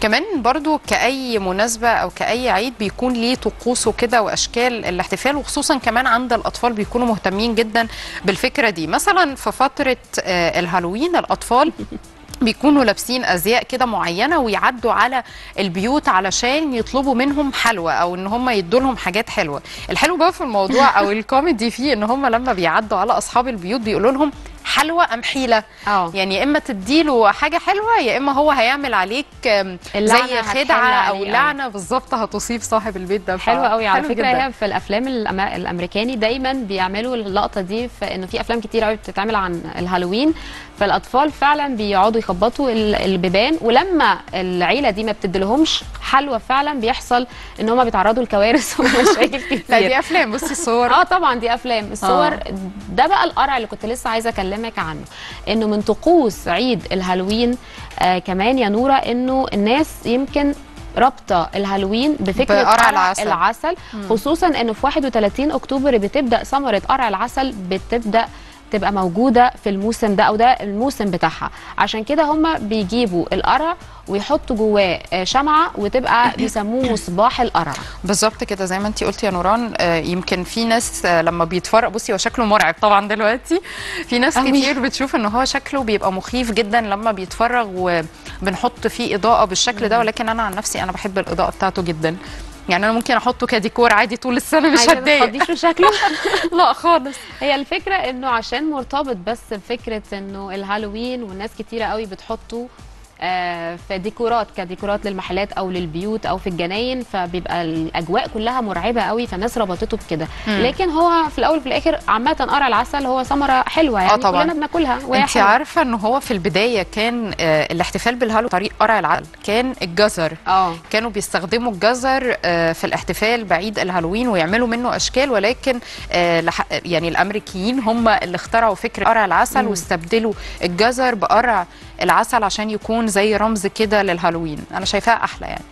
كمان برضو كأي مناسبة أو كأي عيد بيكون ليه طقوسه كده وأشكال الاحتفال وخصوصا كمان عند الأطفال بيكونوا مهتمين جدا بالفكرة دي. مثلا في فترة آه، الهالوين الأطفال بيكونوا لابسين أزياء كده معينة ويعدوا على البيوت علشان يطلبوا منهم حلوى أو إن هم يدوا لهم حاجات حلوة. الحلو بقى في الموضوع أو الكوميدي فيه إن هم لما بيعدوا على أصحاب البيوت بيقولوا لهم حلوى أم حيلة. آه. يعني يا إما تديله حاجة حلوة يا إما هو هيعمل عليك زي خدعة أو آه. لعنة. بالظبط هتصيب صاحب البيت ده. حلوة قوي على فكرة. هي في الأفلام الأمريكاني دايما بيعملوا اللقطة دي في إنه في أفلام كتير قوي بتتعمل عن الهالوين. فالأطفال فعلا بيقعدوا يخبطوا ال- البيبان ولما العيلة دي ما بتديلهمش حلوى فعلا بيحصل إن هم بيتعرضوا لكوارث ومشاكل كتير. لا دي أفلام بصي الصور. آه طبعا دي أفلام. الصور آه. ده بقى القرع اللي كنت لسه عايزة أكلمك عنه إنه من طقوس عيد الهالوين آه كمان يا نورة إنه الناس يمكن رابطة الهالوين بفكرة قرع العسل. العسل خصوصا إنه في 31 أكتوبر بتبدأ ثمرة قرع العسل بتبدأ تبقى موجودة في الموسم ده أو ده الموسم بتاعها. عشان كده هم بيجيبوا القرع ويحطوا جواه آه، شمعة وتبقى بيسموه مصباح القرع. بالظبط كده زي ما انت قلتي يا نوران آه، يمكن في ناس آه، لما بيتفرج بصي هو شكله مرعب طبعا دلوقتي. في ناس أوي. كتير بتشوف إن هو شكله بيبقى مخيف جدا لما بيتفرج وبنحط فيه إضاءة بالشكل ده ولكن أنا عن نفسي أنا بحب الإضاءة بتاعته جدا. يعني أنا ممكن أحطه كديكور عادي طول السنة مش ما هتضايق. تخضيش في شكله لا خالص. هي الفكرة إنه عشان مرتبط بس بفكرة إنه الهالوين والناس كتيرة قوي بتحطه آه، في ديكورات كديكورات للمحلات أو للبيوت أو في الجناين فبيبقى الأجواء كلها مرعبة قوي فالناس ربطته بكده. لكن هو في الأول وفي الآخر عامة قرع العسل هو ثمرة حلوة يعني طبعاً. كلنا بناكلها وهي انت حلوة. عارفة إن هو في البداية كان آه، الاحتفال بالهالو طريق قرع العقل كان الجزر آه كانوا بيستخدموا الجزر آه، في الاحتفال بعيد الهالوين ويعملوا منه أشكال ولكن آه، يعني الأمريكيين هم اللي اخترعوا فكرة قرع العسل مم. واستبدلوا الجزر بقرع العسل عشان يكون زي رمز كده للهالوين. أنا شايفاها أحلى يعني.